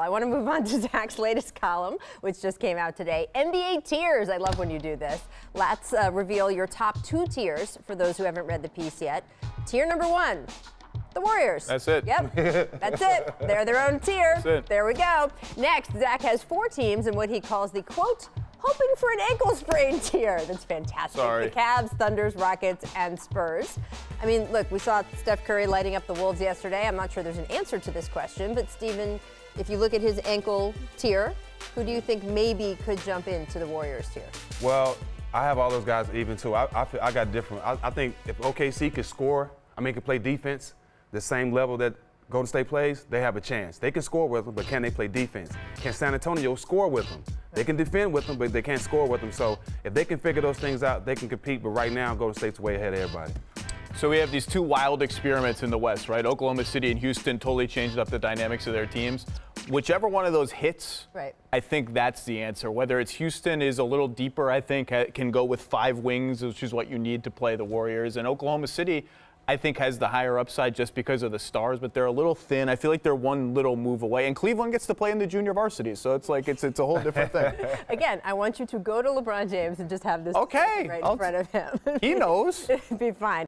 I want to move on to Zach's latest column, which just came out today. NBA tiers. I love when you do this. Let's uh, reveal your top two tiers for those who haven't read the piece yet. Tier number one. The Warriors. That's it. Yep. That's it. They're their own tier. There we go. Next, Zach has four teams in what he calls the quote, hoping for an ankle sprain tier. That's fantastic. Sorry. The Cavs, Thunders, Rockets, and Spurs. I mean, look, we saw Steph Curry lighting up the Wolves yesterday. I'm not sure there's an answer to this question, but Stephen, if you look at his ankle tier, who do you think maybe could jump into the Warriors tier? Well, I have all those guys even too. I, I, feel, I got different. I, I think if OKC could score, I mean, could play defense the same level that Golden State plays, they have a chance. They can score with them, but can they play defense? Can San Antonio score with them? They can defend with them, but they can't score with them. So if they can figure those things out, they can compete. But right now, Golden State's way ahead of everybody. So we have these two wild experiments in the West, right? Oklahoma City and Houston totally changed up the dynamics of their teams. Whichever one of those hits, right. I think that's the answer. Whether it's Houston is a little deeper, I think can go with five wings, which is what you need to play the Warriors. And Oklahoma City, I think has the higher upside just because of the stars, but they're a little thin. I feel like they're one little move away. And Cleveland gets to play in the junior varsity, so it's like it's it's a whole different thing. Again, I want you to go to LeBron James and just have this okay. right in I'll front of him. He knows. It'd be fine.